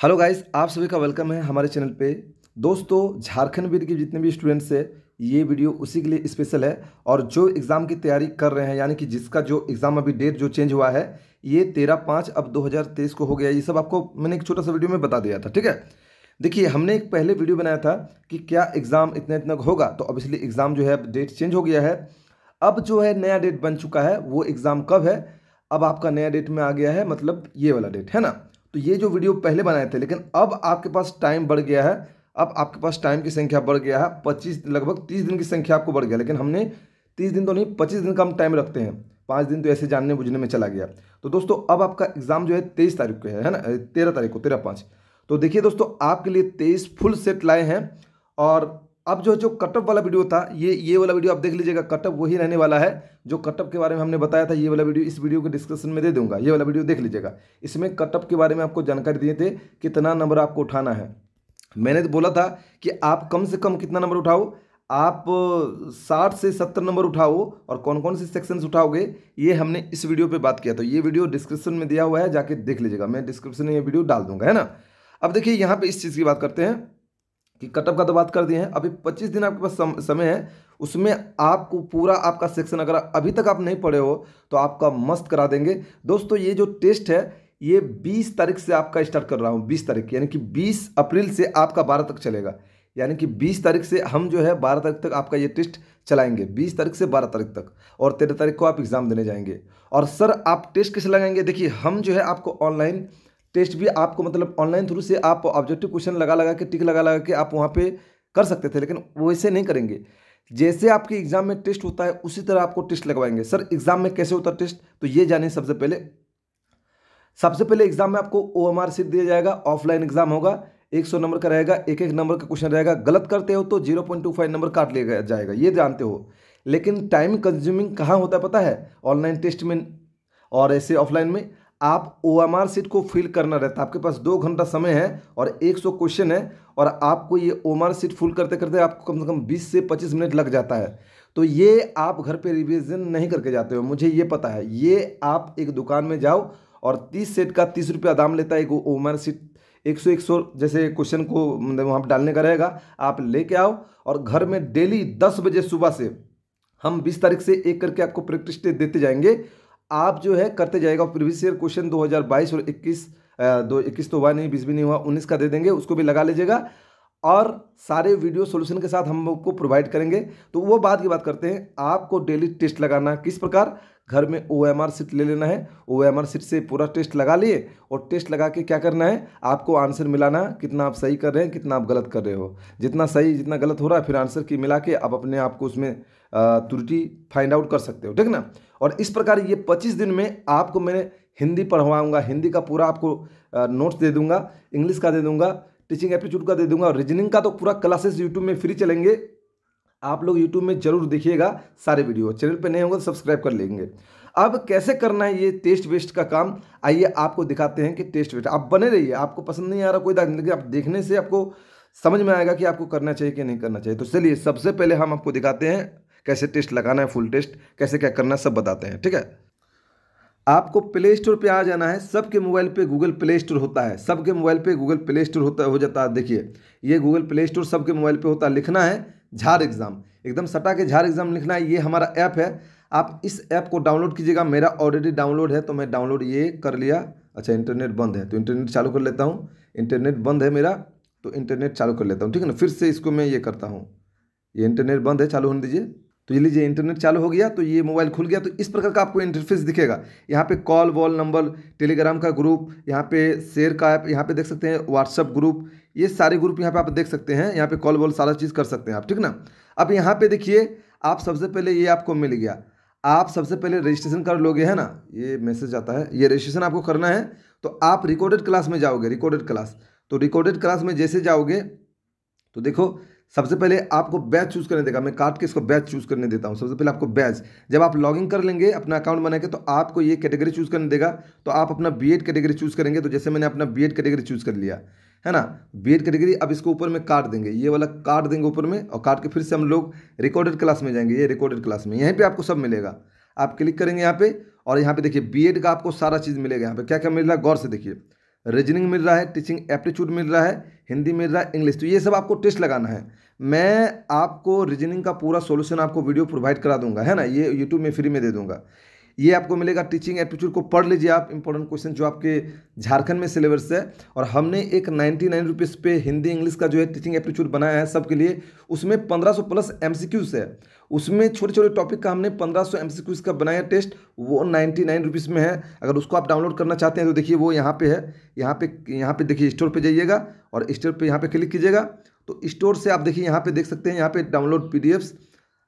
Hello guys, आप सभी का वेलकम है हमारे चैनल पे। दोस्तों, झारखंड बीर के जितने भी स्टूडेंट्स हैं, ये वीडियो उसी के लिए स्पेशल है। और जो एग्ज़ाम की तैयारी कर रहे हैं, यानी कि जिसका जो एग्ज़ाम अभी डेट जो चेंज हुआ है, ये तेरह पाँच अब 2023 को हो गया। ये सब आपको मैंने एक छोटा सा वीडियो में बता दिया था, ठीक है? देखिए, हमने एक पहले वीडियो बनाया था कि क्या एग्ज़ाम इतना इतना होगा। तो ऑब्वियसली एग्ज़ाम जो है डेट चेंज हो गया है। अब जो है, नया डेट बन चुका है, वो एग्ज़ाम कब है? अब आपका नया डेट में आ गया है मतलब ये वाला डेट, है ना? तो ये जो वीडियो पहले बनाए थे, लेकिन अब आपके पास टाइम बढ़ गया है। अब आपके पास टाइम की संख्या बढ़ गया है। पच्चीस, लगभग तीस दिन की संख्या आपको बढ़ गया, लेकिन हमने तीस दिन तो नहीं, पच्चीस दिन का हम टाइम रखते हैं। पाँच दिन तो ऐसे जानने बुझने में चला गया। तो दोस्तों, अब आपका एग्ज़ाम जो है तेईस तारीख को है है ना? तेरह तारीख को, तेरह पाँच। तो देखिए दोस्तों, आपके लिए तेईस फुल सेट लाए हैं, और अब जो जो कटअप वाला वीडियो था, ये ये वाला वीडियो आप देख लीजिएगा, कटअप वही रहने वाला है, जो कटअप के बारे में हमने बताया था, ये वाला वीडियो इस वीडियो को डिस्क्रिप्शन में दे दूँगा, ये वाला वीडियो देख लीजिएगा। इसमें कटअप के बारे में आपको जानकारी दिए थे, कितना नंबर आपको उठाना है। मैंने तो बोला था कि आप कम से कम कितना नंबर उठाओ? आप साठ से सत्तर नंबर उठाओ, और कौन कौन से सेक्शंस उठाओगे, ये हमने इस वीडियो पे बात किया। तो ये वीडियो डिस्क्रिप्शन में दिया हुआ है, जाके देख लीजिएगा। मैं डिस्क्रिप्शन में ये वीडियो डाल दूँगा, है ना? अब देखिए, यहाँ पे इस चीज़ की बात करते हैं। कि कटअप का तो बात कर दिए हैं। अभी 25 दिन आपके पास सम, समय है। उसमें आपको पूरा आपका सेक्शन अगर अभी तक आप नहीं पढ़े हो तो आपका मस्त करा देंगे। दोस्तों ये जो टेस्ट है ये 20 तारीख से आपका स्टार्ट कर रहा हूँ 20 तारीख। यानी कि 20 अप्रैल से आपका 12 तक चलेगा। यानी कि 20 तारीख से हम जो है 12 तारीख तक आपका ये टेस्ट चलाएँगे। 20 तारीख से 12 तारीख तक। और तेरह तारीख को आप एग्ज़ाम देने जाएँगे। और सर आप टेस्ट कैसे लगाएँगे? देखिए हम जो है आपको ऑनलाइन टेस्ट भी आपको मतलब ऑनलाइन थ्रू से आप ऑब्जेक्टिव क्वेश्चन लगा लगा के टिक लगा लगा के आप वहाँ पे कर सकते थे, लेकिन वैसे नहीं करेंगे। जैसे आपके एग्ज़ाम में टेस्ट होता है, उसी तरह आपको टेस्ट लगवाएँगे। सर एग्ज़ाम में कैसे होता है टेस्ट तो ये जानिए सबसे पहले। सबसे पहले एग्ज़ाम में आपको ओ एम आर सीट दिया जाएगा ऑफलाइन एग्ज़ाम होगा। एक सौ नंबर का रहेगा एक एक नंबर का क्वेश्चन रहेगा। गलत करते हो तो zero point two five number काट लिया जाएगा, ये जानते हो। लेकिन टाइम कंज्यूमिंग कहाँ होता है पता है? ऑनलाइन टेस्ट में और ऐसे ऑफलाइन में। आप ओ एम आर सीट को फिल करना रहता है। आपके पास दो घंटा समय है और 100 क्वेश्चन है और आपको ये O M R sheet full करते करते आपको कम से कम 20 से 25 मिनट लग जाता है। तो ये आप घर पे रिवीजन नहीं करके जाते हो। मुझे ये पता है। ये आप एक दुकान में जाओ और तीस सेट का तीस रुपया दाम लेता है एक ओ एम आर सीट एक सौ एक सौ जैसे क्वेश्चन को मतलब वहाँ डालने का रहेगा। आप लेके आओ और घर में डेली दस बजे सुबह से हम बीस तारीख से एक करके आपको प्रैक्टिस देते जाएँगे। आप जो है करते जाएगा प्रीवियस ईयर क्वेश्चन 2022 और 21 दो, इक्कीस तो हुआ नहीं, बीस भी नहीं हुआ, उन्नीस का दे देंगे, उसको भी लगा लीजिएगा। और सारे वीडियो सॉल्यूशन के साथ हम आपको प्रोवाइड करेंगे। तो वो बात की बात करते हैं, आपको डेली टेस्ट लगाना किस प्रकार? घर में ओ एम आर सीट ले लेना है। ओ एम आर सीट से पूरा टेस्ट लगा लिए और टेस्ट लगा के क्या करना है? आपको आंसर मिलाना कितना आप सही कर रहे हैं, कितना आप गलत कर रहे हो। जितना सही, जितना गलत हो रहा है, फिर आंसर की मिला के आप अपने आप को उसमें त्रुटि फाइंड आउट कर सकते हो। ठीक ना? और इस प्रकार ये पच्चीस दिन में आपको मैंने हिंदी पढ़वाऊँगा, हिंदी का पूरा आपको नोट्स दे दूँगा इंग्लिश का दे दूँगा टीचिंग एप्टीट्यूड का दे दूँगा, और रीजनिंग का तो पूरा क्लासेस यूट्यूब में फ्री चलेंगे। आप लोग यूट्यूब में ज़रूर देखिएगा सारे वीडियो चैनल पे नहीं होंगे तो सब्सक्राइब कर लेंगे। अब कैसे करना है ये टेस्ट वेस्ट का काम? आइए आपको दिखाते हैं कि टेस्ट वेस्ट आप बने रहिए, आपको पसंद नहीं आ रहा कोई लेकिन आप देखने से आपको समझ में आएगा कि आपको करना चाहिए कि नहीं करना चाहिए। तो चलिए सबसे पहले हम आपको दिखाते हैं कैसे टेस्ट लगाना है फुल टेस्ट कैसे क्या करना है, सब बताते हैं, ठीक है? आपको प्ले स्टोर पर आ जाना है, सबके मोबाइल पे गूगल प्ले स्टोर होता है। सबके मोबाइल पे गूगल प्ले स्टोर होता हो जाता है, देखिए, ये गूगल प्ले स्टोर सबके मोबाइल पे होता है, लिखना है झार एग्ज़ाम एकदम सटा के झार एग्ज़ाम लिखना है, ये हमारा ऐप है। आप इस ऐप को डाउनलोड कीजिएगा, मेरा ऑलरेडी डाउनलोड है तो मैं डाउनलोड ये कर लिया। अच्छा इंटरनेट बंद है तो इंटरनेट चालू कर लेता हूँ। इंटरनेट बंद है मेरा तो इंटरनेट चालू कर लेता हूँ, ठीक है ना? फिर से इसको मैं ये करता हूँ। ये इंटरनेट बंद है, चालू होने दीजिए। तो ये लीजिए इंटरनेट चालू हो गया तो ये मोबाइल खुल गया तो इस प्रकार का आपको इंटरफेस दिखेगा। यहाँ पे कॉल वॉल नंबर टेलीग्राम का ग्रुप यहाँ पे शेयर का ऐप यहाँ पे देख सकते हैं व्हाट्सअप ग्रुप ये सारे ग्रुप यहाँ पे आप देख सकते हैं, यहाँ पे कॉल वॉल सारा चीज़ कर सकते हैं आप, ठीक ना? अब यहाँ पे देखिए, आप सबसे पहले ये आपको मिल गया। आप सबसे पहले रजिस्ट्रेशन कर लोगे, है ना? ये मैसेज आता है, ये रजिस्ट्रेशन आपको करना है तो आप रिकॉर्डेड क्लास में जाओगे रिकॉर्डेड क्लास तो रिकॉर्डेड क्लास में जैसे जाओगे तो देखो सबसे पहले आपको बैच चूज़ करने देगा। मैं काट के इसको बैच चूज़ करने देता हूँ। सबसे पहले आपको बैच। जब आप लॉगिन कर लेंगे अपना अकाउंट बना के तो आपको ये कैटेगरी चूज़ करने देगा। तो आप अपना बी कैटेगरी चूज़ करेंगे। तो जैसे मैंने अपना बी कैटेगरी चूज़ कर लिया, है ना? बी कैटेगरी अब इसको ऊपर में काट देंगे। ये वाला काट देंगे ऊपर में और काट के फिर से हम लोग रिकॉर्डेड क्लास में जाएँगे। ये रिकॉर्डेड क्लास में। यहीं पर आपको सब मिलेगा। आप क्लिक करेंगे यहाँ पे और यहाँ पे देखिए बी का आपको सारा चीज़ मिलेगा। यहाँ पे क्या क्या मिलेगा? गौर से देखिए। रीजनिंग मिल रहा है टीचिंग एप्टीट्यूड मिल रहा है, हिंदी मिल रहा है इंग्लिश तो ये सब आपको टेस्ट लगाना है। मैं आपको रीजनिंग का पूरा सोल्यूशन आपको वीडियो प्रोवाइड करा दूँगा, है ना? ये यूट्यूब में फ्री में दे दूँगा। ये आपको मिलेगा टीचिंग एप्टीट्यूड को पढ़ लीजिए आप इंपॉर्टेंट क्वेश्चन जो आपके झारखंड में सिलेबस है। और हमने एक नाइन्टी नाइन रुपीज़ पे हिंदी इंग्लिश का जो है टीचिंग एप्टीट्यूड बनाया है सबके लिए, उसमें पंद्रह सौ प्लस एम सी क्यूज़ है। उसमें छोटे छोटे टॉपिक का हमने पंद्रह सौ एम सी क्यूज़ का बनाया टेस्ट वो नाइन्टी नाइन रुपीज़ में है। अगर उसको आप डाउनलोड करना चाहते हैं तो देखिए वो यहाँ पे है। यहाँ पे यहाँ पे देखिए स्टोर पे जाइएगा और स्टोर पे यहाँ पे क्लिक कीजिएगा। तो स्टोर से आप देखिए यहाँ पे देख सकते हैं, यहाँ पे डाउनलोड पी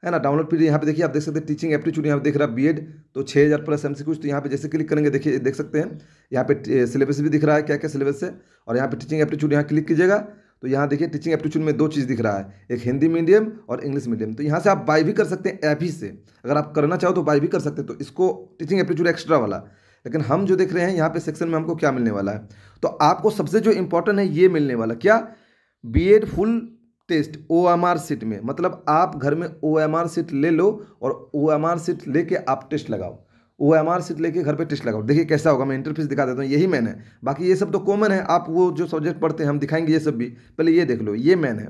है ना? डाउनलोड पीरियड यहाँ पे देखिए, आप देख सकते हैं टीचिंग एप्टीट्यूड यहाँ पे देख रहा है बीएड तो छः हज़ार प्लस एम कुछ तो यहाँ पे जैसे क्लिक करेंगे, देखिए, देख सकते हैं। यहाँ पे सिलेबस भी दिख रहा है क्या क्या सिलेबस है, और यहाँ पे टीचिंग एप्टीट्यूड यहाँ क्लिक कीजिएगा तो यहाँ देखिए टीचिंग एप्टीट्यूड में दो चीज़ दिख रहा है, एक हिंदी मीडियम और इंग्लिश मीडियम तो यहाँ से आप बाई भी कर सकते हैं ऐप ही से। अगर आप करना चाहो तो बाई भी कर सकते हैं तो इसको टीचिंग एप्टीट्यूड एक्स्ट्रा वाला। लेकिन हम जो देख रहे हैं, यहाँ पे सेक्शन में हमको क्या मिलने वाला है? तो आपको सबसे जो इंपॉर्टेंट है, ये मिलने वाला। क्या? B full test O M R sheet में। मतलब आप घर में ओ एम आर सीट ले लो और ओ एम आर सीट लेके आप टेस्ट लगाओ। ओ एम आर सीट लेके घर पे टेस्ट लगाओ। देखिए कैसा होगा, मैं इंटरफेस दिखा देता हूँ, यही मैन है। बाकी ये सब तो कॉमन है, आप वो जो सब्जेक्ट पढ़ते हैं, हम दिखाएँगे ये सब भी। पहले ये देख लो, ये मैन है।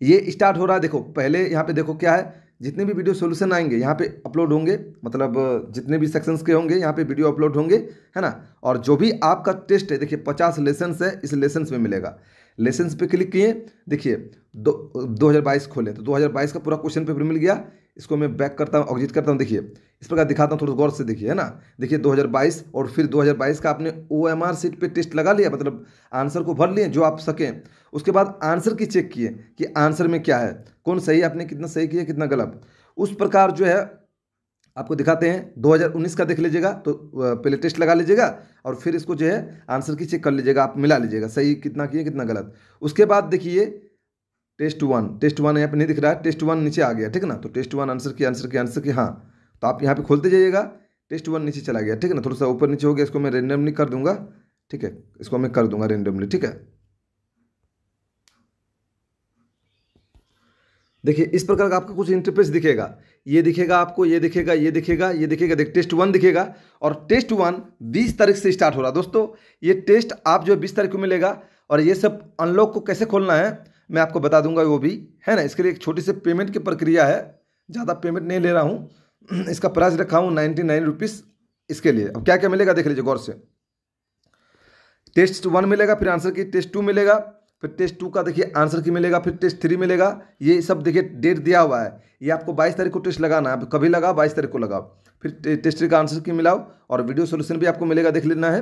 ये स्टार्ट हो रहा है, देखो, पहले यहाँ पे देखो क्या है, जितने भी वीडियो सोल्यूशन आएँगे, यहाँ पे अपलोड होंगे मतलब जितने भी सेक्शंस के होंगे, यहाँ पे वीडियो अपलोड होंगे, है ना? और जो भी आपका टेस्ट है, देखिए, पचास लेसन्स है, इस लेसन्स में मिलेगा। लेसन पे क्लिक किए। देखिए, दो दो हज़ार बाईस खोले। तो दो हज़ार बाईस का पूरा क्वेश्चन पेपर मिल गया। इसको मैं बैक करता हूँ ऑग्जिट करता हूँ। देखिए, इस प्रकार दिखाता हूँ थोड़ा गौर से, देखिए, है ना? देखिए 2022 और फिर 2022 का आपने ओ एम आर सीट पर टेस्ट लगा लिया मतलब आंसर को भर लिए, जो आप सकें। उसके बाद आंसर की चेक किए कि आंसर में क्या है? कौन सही आपने कितना सही किया, कितना गलत? उस प्रकार जो है आपको दिखाते हैं 2019 का देख लीजिएगा तो पहले टेस्ट लगा लीजिएगा और फिर इसको जो है आंसर की चेक कर लीजिएगा, आप मिला लीजिएगा, सही कितना किए कितना गलत। उसके बाद देखिए, टेस्ट वन टेस्ट वन यहाँ पे नहीं दिख रहा है, टेस्ट वन नीचे आ गया, ठीक है ना? तो test one answer key answer key answer key हाँ तो आप यहाँ पे खोलते जाइएगा, टेस्ट वन नीचे चला गया, ठीक है ना? थोड़ा सा ऊपर नीचे हो गया, इसको मैं रेंडमली कर दूँगा, ठीक है? इसको मैं कर दूँगा रेंडमली ठीक है? देखिए, इस प्रकार का आपका कुछ इंटरफेस दिखेगा। ये दिखेगा आपको, ये दिखेगा ये दिखेगा ये दिखेगा। देख टेस्ट वन दिखेगा और टेस्ट वन बीस तारीख से स्टार्ट हो रहा है। दोस्तों, ये टेस्ट आप जो है बीस तारीख को मिलेगा और ये सब अनलॉक को कैसे खोलना है, मैं आपको बता दूँगा वो भी। है ना? इसके लिए एक छोटी सी पेमेंट की प्रक्रिया है। ज़्यादा पेमेंट नहीं ले रहा हूँ। इसका प्राइस रखा हूँ नाइन्टी नाइन रुपीज़ इसके लिए। अब क्या क्या मिलेगा देख लीजिए गौर से। टेस्ट वन मिलेगा, फिर आंसर की टेस्ट टू मिलेगा। फिर टेस्ट टू का देखिए आंसर की मिलेगा, फिर टेस्ट थ्री मिलेगा। ये सब देखिए डेट दिया हुआ है। ये आपको बाईस तारीख को टेस्ट लगाना है। कभी लगाओ, बाईस तारीख को लगाओ। फिर टेस्ट थ्री का आंसर की मिलाओ और वीडियो सोल्यूशन भी आपको मिलेगा, देख लेना है।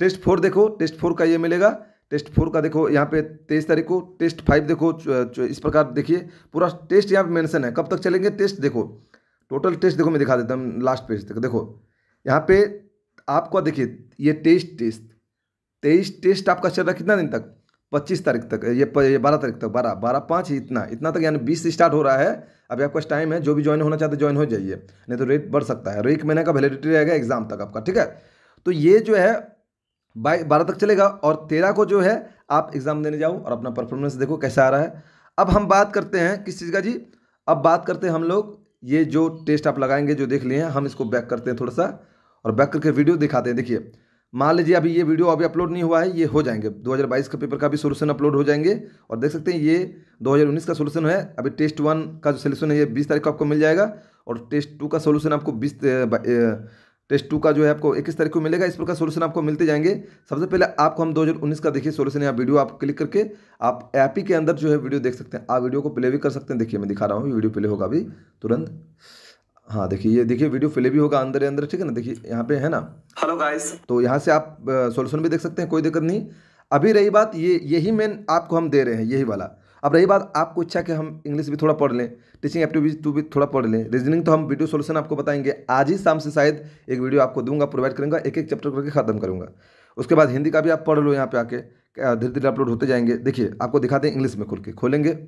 टेस्ट फोर देखो टेस्ट फोर का ये मिलेगा। टेस्ट फोर का देखो, यहाँ पे तेईस तारीख को टेस्ट फाइव देखो इस प्रकार देखिए। पूरा टेस्ट यहाँ पे मेंशन है। कब तक चलेंगे टेस्ट देखो। टोटल टेस्ट देखो, मैं दिखा देता हूँ लास्ट पेज तक। देखो, यहाँ पे आपको देखिए, ये टेस्ट टेस्ट तेईस टेस्ट आपका चल रहा है कितना दिन तक? पच्चीस तारीख तक, ये बारह तारीख तक, बारह बारह, पाँच, इतना इतना तक यानी बीस स्टार्ट हो रहा है। अभी आपका टाइम है, जो भी ज्वाइन होना चाहते ज्वाइन हो जाइए। नहीं तो रेट बढ़ सकता है। और एक महीने का वैलिडिटी रहेगा एग्ज़ाम तक आपका, ठीक है? तो ये जो है, बाई, बारह तक चलेगा और तेरह को जो है, आप एग्ज़ाम देने जाओ और अपना परफॉर्मेंस देखो कैसा आ रहा है। अब हम बात करते हैं किस चीज़ का जी? अब बात करते हैं हम लोग, ये जो टेस्ट आप लगाएँगे, जो देख लिए हैं, हम इसको बैक करते हैं थोड़ा सा और बैक करके वीडियो दिखाते हैं। देखिए मान लीजिए अभी ये वीडियो अभी अपलोड नहीं हुआ है, ये हो जाएँगे। 2022 का पेपर का भी सोल्यूशन अपलोड हो जाएँगे। और देख सकते हैं, ये 2019 का सोल्यूशन है। अभी टेस्ट वन का जो सोल्यूशन है, ये 20 तारीख को आपको मिल जाएगा। और टेस्ट टू का सोल्यूशन आपको 20 टेस्ट टू का जो है आपको इक्कीस तारीख को मिलेगा। इस प्रकार सोल्यूशन आपको मिलते जाएँगे। सबसे पहले आपको हम 2019 का देखिए सोल्यूशन या वीडियो आप क्लिक करके आप ऐप ही के अंदर जो है वीडियो देख सकते हैं। आप वीडियो को प्ले भी कर सकते हैं। देखिए, मैं दिखा रहा हूँ। वीडियो प्ले होगा अभी, तुरंत। हाँ देखिए ये देखिए वीडियो फिले भी होगा अंदर अंदर ठीक है ना? देखिए यहाँ पे है ना? हेलो गाइस तो यहाँ से आप सॉल्यूशन भी देख सकते हैं कोई दिक्कत नहीं। अभी रही बात ये यही मेन आपको हम दे रहे हैं यही वाला। अब रही बात आपको इच्छा कि हम इंग्लिश भी थोड़ा पढ़ लें टीचिंग एप्टीट्यूड टू भी थोड़ा पढ़ लें। रीजनिंग तो हम वीडियो सोल्यूशन आपको बताएँगे। आज ही शाम से शायद एक वीडियो आपको दूँगा प्रोवाइड करूँगा एक एक चैप्टर करके खत्म करूँगा। उसके बाद हिंदी का भी आप पढ़ लो यहाँ पे आके धीरे धीरे अपलोड होते जाएँगे। देखिए आपको दिखाते हैं इंग्लिश में खुल के। खोलेंगे।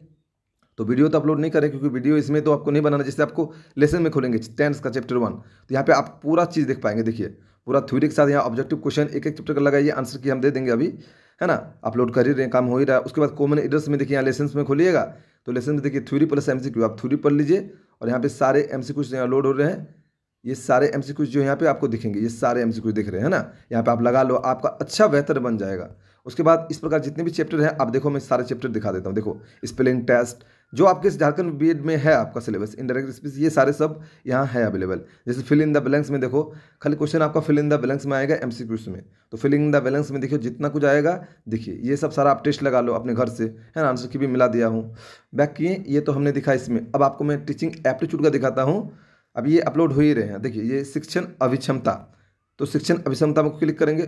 तो वीडियो तो अपलोड नहीं करें, क्योंकि वीडियो इसमें तो आपको नहीं बनाना, जैसे आपको लेसन में खोलेंगे टेंस का चैप्टर वन तो यहाँ पे आप पूरा चीज़ देख पाएँगे, देखिए। पूरा थ्योरी के साथ यहाँ ऑब्जेक्टिव क्वेश्चन एक एक चैप्टर का लगाइए आंसर की हम दे देंगे अभी, है ना? अपलोड कर ही रहे हैं, काम हो ही रहा है। उसके बाद कॉमन एड्रेस में देखिए, यहाँ लेसन में खोलिएगा। तो लेसन में देखिए थ्योरी प्लस एमसीक्यू आप थ्योरी पढ़ लीजिए, और यहाँ पे सारे एम सी यहाँ लोड हो रहे हैं, ये सारे एम जो यहाँ पे आपको दिखेंगे, ये सारे एम दिख रहे हैं ना? यहाँ पे आप लगा लो, आपका अच्छा बेहतर बन जाएगा। उसके बाद इस प्रकार जितने भी चैप्टर हैं, आप देखो, मैं सारे चैप्टर दिखा देता हूँ। देखो स्पेलिंग टेस्ट जो आपके झारखंड बी में है आपका सिलेबस इनडायरेक्ट स्पीच ये सारे सब यहाँ है अवेलेबल जैसे फिल इन द बैलेंस में देखो, खाली क्वेश्चन आपका फिल इन द बैलेंस में आएगा एम में। तो फिल इन द बैलेंस में देखिए, जितना कुछ आएगा, देखिए, ये सब सारा आप टेस्ट लगा लो अपने घर से, है ना? आंसर की भी मिला दिया हूँ। बैक किए, ये तो हमने दिखा इसमें। अब आपको मैं टीचिंग एप्टीट्यूड का दिखाता हूँ। अब ये अपलोड हो ही रहे हैं। देखिए, ये शिक्षण अभिक्षमता तो शिक्षण अभिक्षमता में क्लिक करेंगे।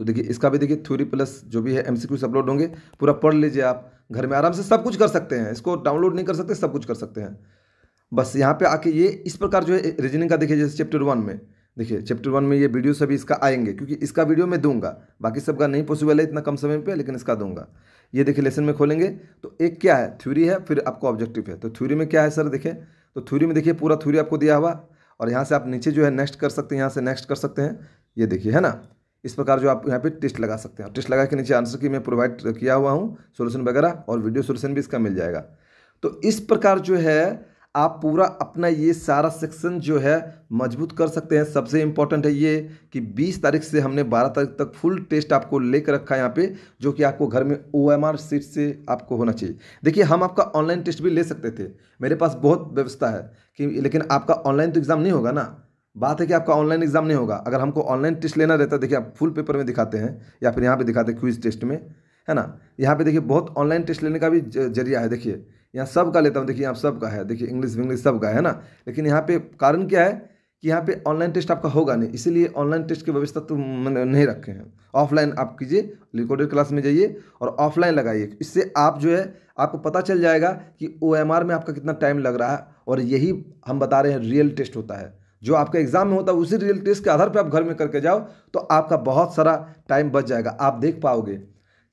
तो देखिए, इसका भी देखिए थ्योरी प्लस जो भी है एम अपलोड होंगे। पूरा पढ़ लीजिए आप। घर में आराम से सब कुछ कर सकते हैं, इसको डाउनलोड नहीं कर सकते, सब कुछ कर सकते हैं। बस यहाँ पे आके ये, इस प्रकार जो है रीजनिंग का देखिए, जैसे चैप्टर वन में, देखिए चैप्टर वन में ये वीडियो सभी इसका आएँगे, क्योंकि इसका वीडियो मैं दूँगा, बाकी सबका नहीं पॉसिबल है, इतना कम समय पे, लेकिन इसका दूँगा। ये देखिए लेसन में खोलेंगे तो एक क्या है थ्योरी है, फिर आपको ऑब्जेक्टिव है। तो थ्योरी में क्या है सर देखें तो थ्योरी में देखिए, पूरा थ्योरी आपको दिया हुआ, और यहाँ से आप नीचे जो है नेक्स्ट कर सकते हैं, यहाँ से नेक्स्ट कर सकते हैं, ये देखिए, है ना? इस प्रकार जो आप यहाँ पे टेस्ट लगा सकते हैं। टेस्ट लगा के नीचे आंसर की मैं प्रोवाइड किया हुआ हूँ, सोल्यूशन वगैरह और वीडियो सोल्यूशन भी इसका मिल जाएगा। तो इस प्रकार जो है, आप पूरा अपना ये सारा सेक्शन जो है मज़बूत कर सकते हैं। सबसे इंपॉर्टेंट है ये कि 20 तारीख से हमने 12 तारीख तक फुल टेस्ट आपको लेकर रखा है यहाँ पे, जो कि आपको घर में ओ एम आर सीट से आपको होना चाहिए। देखिए, हम आपका ऑनलाइन टेस्ट भी ले सकते थे। मेरे पास बहुत व्यवस्था है कि, लेकिन आपका ऑनलाइन तो एग्ज़ाम नहीं होगा ना? बात है कि आपका ऑनलाइन एग्ज़ाम नहीं होगा। अगर हमको ऑनलाइन टेस्ट लेना रहता देखिए आप फुल पेपर में दिखाते हैं, या फिर यहाँ पे दिखाते हैं क्विज टेस्ट में, है ना? यहाँ पे देखिए बहुत ऑनलाइन टेस्ट लेने का भी ज़रिया है, देखिए। यहाँ सब का लेता हूँ, देखिए यहाँ सब का है, देखिए इंग्लिश विंग्लिश सब का है ना? लेकिन यहाँ पे कारण क्या है कि यहाँ पे ऑनलाइन टेस्ट आपका होगा नहीं, इसीलिए ऑनलाइन टेस्ट की व्यवस्था तो नहीं रखे हैं। ऑफलाइन आप कीजिए रिकॉर्डेड क्लास में जाइए और ऑफलाइन लगाइए। इससे आप जो है, आपको पता चल जाएगा कि ओएमआर में आपका कितना टाइम लग रहा है और यही हम बता रहे हैं रियल टेस्ट होता है। जो आपका एग्ज़ाम में होता है, उसी रियल टेस्ट के आधार पर आप घर में करके जाओ तो आपका बहुत सारा टाइम बच जाएगा। आप देख पाओगे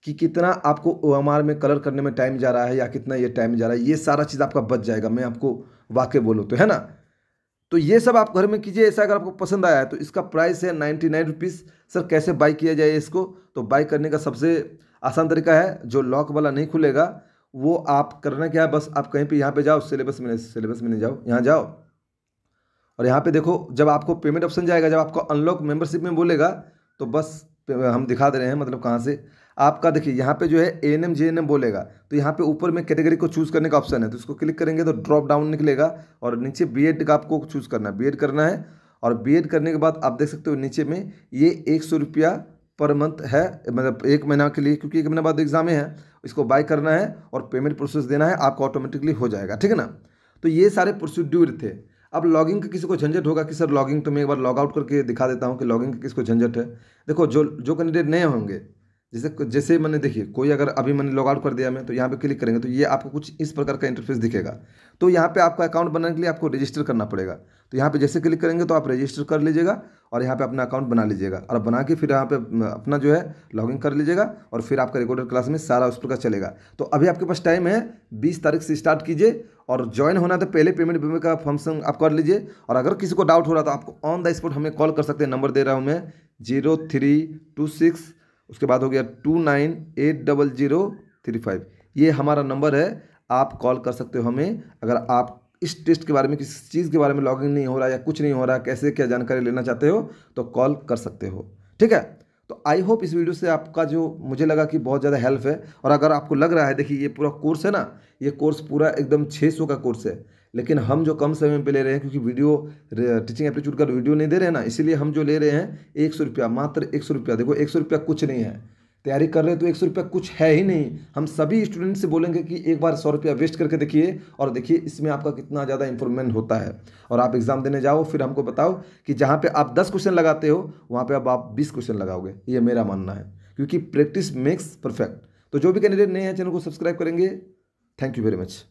कि कितना आपको ओएमआर में कलर करने में टाइम जा रहा है या कितना ये टाइम जा रहा है, ये सारा चीज़ आपका बच जाएगा। मैं आपको वाकई बोलूँ तो है ना? तो ये सब आप घर में कीजिए, ऐसा अगर आपको पसंद आया है तो इसका प्राइस है नाइन्टी नाइन रुपीज़ सर, कैसे बाई किया जाए इसको? तो बाई करने का सबसे आसान तरीका है, जो लॉक वाला नहीं खुलेगा, वो आप करना क्या है, बस आप कहीं पे यहाँ पे जाओ सिलेबस में सिलेबस में नहीं जाओ, यहाँ जाओ। और यहाँ पे देखो, जब आपको पेमेंट ऑप्शन जाएगा, जब आपको अनलॉक मेंबरशिप में बोलेगा तो बस हम दिखा दे रहे हैं मतलब कहाँ से। आपका देखिए, यहाँ पे जो है A N M J N M बोलेगा तो यहाँ पे ऊपर में कैटेगरी को चूज़ करने का ऑप्शन है तो इसको क्लिक करेंगे तो ड्रॉप डाउन निकलेगा, और नीचे बी एड का आपको चूज़ करना है बी एड करना है, और बी एड करने के बाद आप देख सकते हो नीचे में, ये एक सौ रुपया पर मंथ है मतलब एक महीना के लिए, क्योंकि एक महीने बाद एग्ज़ाम है, इसको बाय करना है, और पेमेंट प्रोसेस देना है, आपको ऑटोमेटिकली हो जाएगा, ठीक है ना? तो ये सारे प्रोसीड्यूर थे। अब लॉगिंग का किसी को झंझट होगा कि सर लॉगिंग तो मैं एक बार लॉग आउट करके दिखा देता हूँ कि लॉगिंग का किसको झंझट है। देखो, जो जो कैंडिडेट नए होंगे जैसे जैसे मैंने देखिए कोई अगर अभी मैंने लॉग आउट कर दिया मैं तो यहाँ पे क्लिक करेंगे तो ये आपको कुछ इस प्रकार का इंटरफेस दिखेगा। तो यहाँ पे आपका अकाउंट बनाने के लिए आपको रजिस्टर करना पड़ेगा। तो यहाँ पे जैसे क्लिक करेंगे तो आप रजिस्टर कर लीजिएगा और यहाँ पे अपना अकाउंट बना लीजिएगा। और बना के फिर यहाँ पे अपना जो है लॉगिन कर लीजिएगा और फिर आपका रिकॉर्डेड क्लास में सारा उस प्रकार चलेगा। तो अभी आपके पास टाइम है, बीस तारीख से स्टार्ट कीजिए और ज्वाइन होना तो पहले पेमेंट वेमेंट का फ़ंक्शन आप कर लीजिए। और अगर किसी को डाउट हो रहा तो आपको ऑन द स्पॉट हमें कॉल कर सकते हैं नंबर दे रहा हूँ मैं ज़ीरो थ्री टू सिक्स उसके बाद हो गया two nine eight double zero three five. ये हमारा नंबर है, आप कॉल कर सकते हो हमें। अगर आप इस टेस्ट के बारे में किसी चीज़ के बारे में लॉगिन नहीं हो रहा या कुछ नहीं हो रहा, कैसे क्या जानकारी लेना चाहते हो तो कॉल कर सकते हो। ठीक है? तो आई होप इस वीडियो से आपका जो मुझे लगा कि बहुत ज़्यादा हेल्प है, और अगर आपको लग रहा है, देखिए ये पूरा कोर्स है ना, ये कोर्स पूरा एकदम 600 का कोर्स है। लेकिन हम जो कम समय पे ले रहे हैं, क्योंकि वीडियो टीचिंग एप्टीट्यूड का वीडियो नहीं दे रहे हैं ना, इसीलिए हम जो ले रहे हैं, एक सौ रुपया, मात्र एक सौ रुपया। देखो, एक सौ रुपया कुछ नहीं है। तैयारी कर रहे हैं तो एक सौ रुपया कुछ है ही नहीं। हम सभी स्टूडेंट से बोलेंगे कि एक बार सौ रुपया वेस्ट करके देखिए, और देखिए इसमें आपका कितना ज़्यादा इंप्रूवमेंट होता है। और आप एग्ज़ाम देने जाओ, फिर हमको बताओ कि जहाँ पे आप दस क्वेश्चन लगाते हो, वहाँ पे अब आप बीस क्वेश्चन लगाओगे। ये मेरा मानना है। क्योंकि प्रैक्टिस मेक्स परफेक्ट तो जो भी कैंडिडेट नए हैं, चैनल को सब्सक्राइब करेंगे। Thank you very much